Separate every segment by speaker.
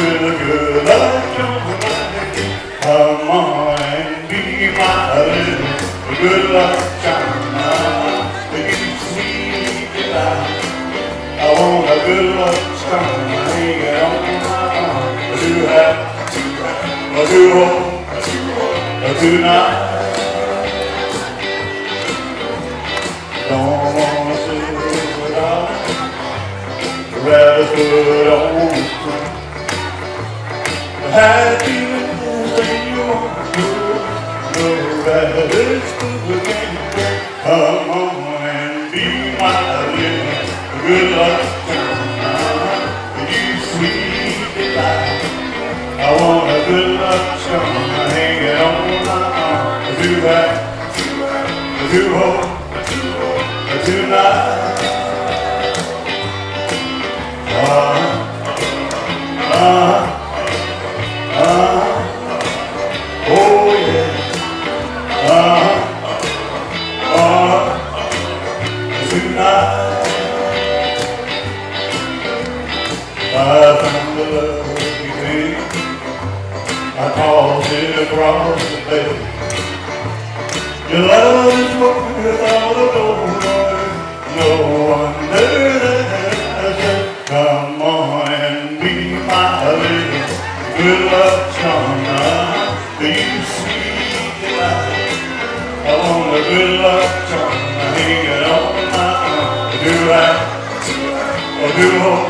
Speaker 1: good luck. Come on and be my little good luck sweet. I want a good luck. Hang on my arm. I do have, I do hope, I do not. Don't wanna sit without rather put on happiness in your good, no rather it's good again. Come on and be my little good luck. You sweet delight. I want a good luck charm. I hang it on my arm. Do that. I do hope tonight. I tossed it across the bed. Your love is worth all the gold. No wonder that I come on and be my little good luck charm. You delight. I want a good luck charm. I hang it on my arm. Do. I do. I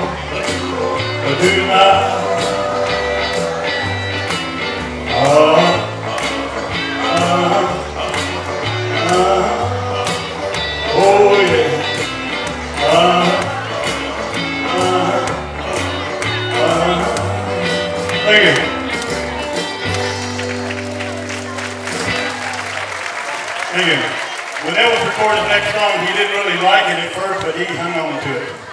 Speaker 1: When that was recorded next song, he didn't really like it at first, but he hung on to it.